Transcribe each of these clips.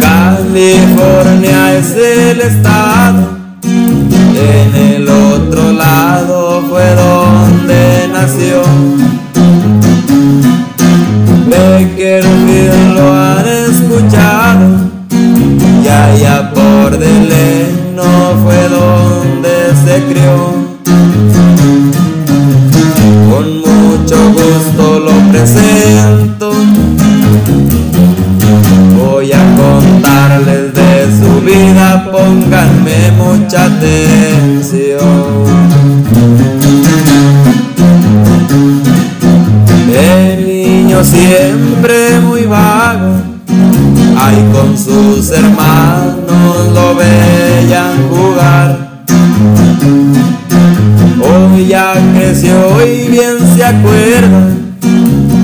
California es el estado, en el otro lado fue donde nació. Vida, pónganme mucha atención. El niño siempre muy vago, ahí con sus hermanos lo veían jugar. Hoy ya creció y bien se acuerda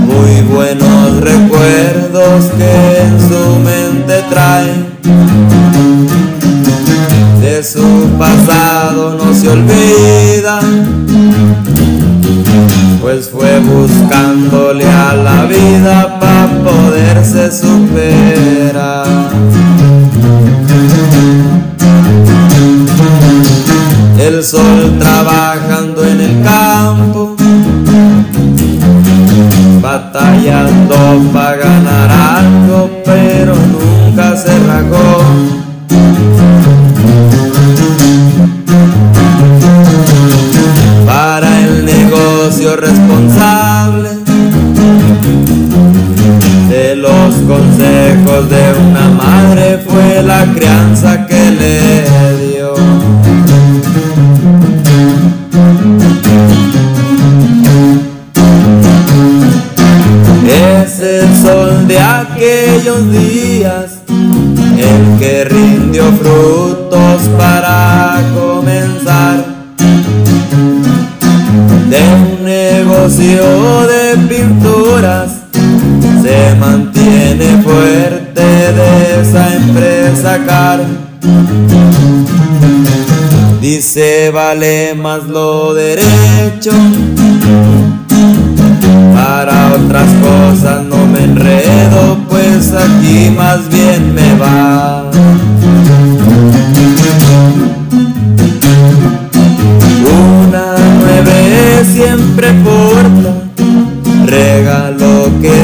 muy buenos recuerdos que en su mente trae. Su pasado no se olvida, pues fue buscándole a la vida para poderse superar. El sol trabajando en el campo batallando para ganar algo, pero nunca se ragó. De una madre fue la crianza que le dio. Es el sol de aquellos días, el que rindió frutos para comenzar. De un negocio de esa empresa car. Dice vale más lo derecho para otras cosas no me enredo, pues aquí más bien me va. Una nueve siempre porta, regalo que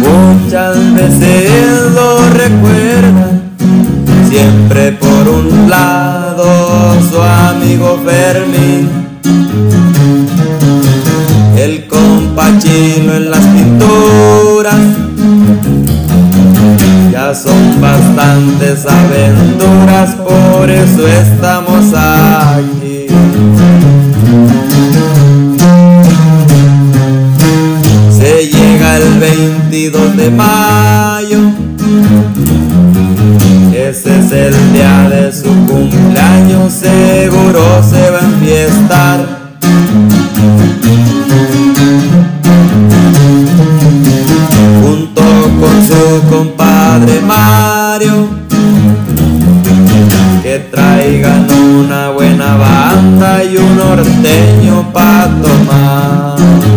Muchas veces lo recuerda siempre por un lado su amigo Fermín, el compachino en las pinturas, ya son bastantes aventuras, por eso estamos aquí. Mayo ese es el día de su cumpleaños, seguro se va a enfiestar. Junto con su compadre Mario, que traigan una buena banda y un norteño para tomar.